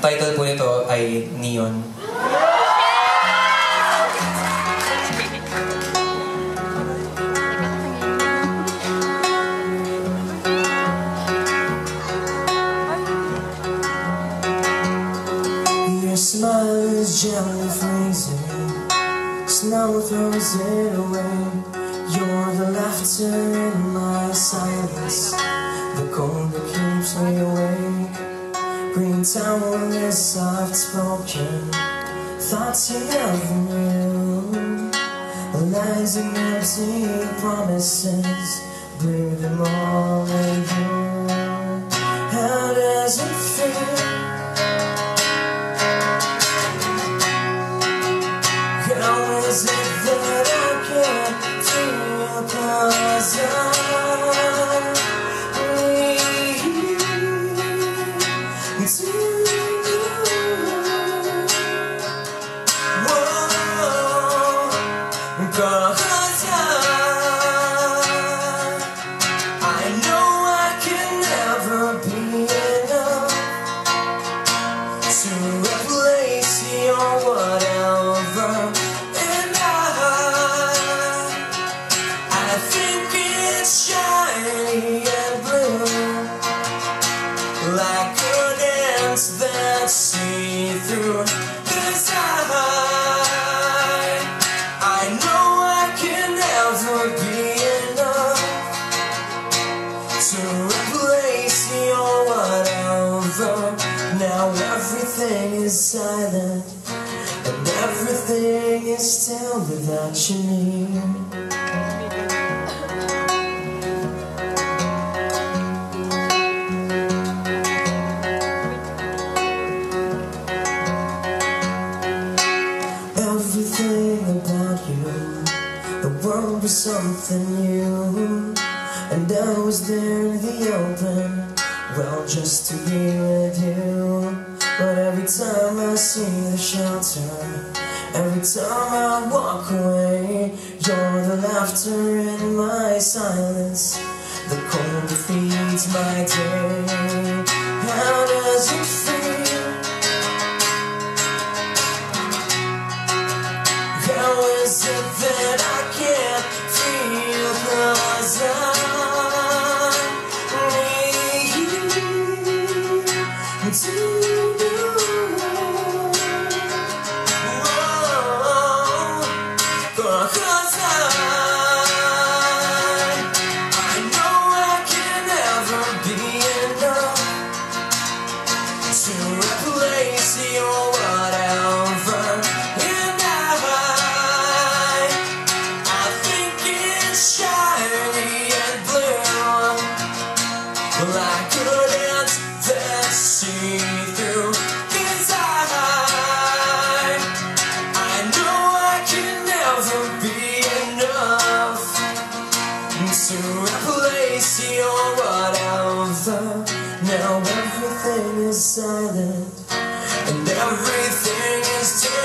Title po nito ay Neon. Your smile is gently freezing. Snow throws it away. You're the laughter in my silence Tower is soft spoken. Thoughts you Lies and empty promises. Bring them all to cause is silent, and everything is still without you. Everything about you, the world was something new. And I was there in the open, well, just to be with you. But every time I see the shelter Every time I walk away You're the laughter in my silence The cold defeats my day How does it feel? How is it Love. Now everything is silent And everything is